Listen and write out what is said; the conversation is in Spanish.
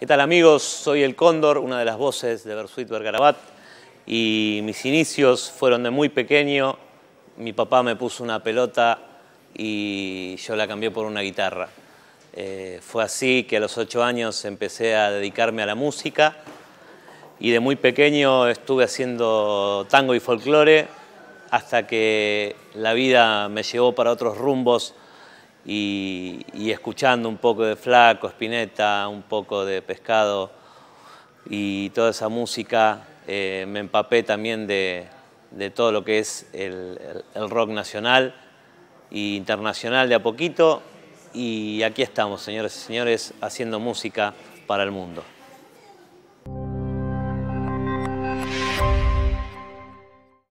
¿Qué tal amigos? Soy El Cóndor, una de las voces de Bersuit Vergarabat y mis inicios fueron de muy pequeño. Mi papá me puso una pelota y yo la cambié por una guitarra. Eh, fue así que a los ocho años empecé a dedicarme a la música y de muy pequeño estuve haciendo tango y folclore hasta que la vida me llevó para otros rumbos y, escuchando un poco de Flaco, Spinetta, un poco de Pescado y toda esa música, eh, me empapé también de, todo lo que es el, rock nacional e internacional de a poquito y aquí estamos, señores y señores, haciendo música para el mundo.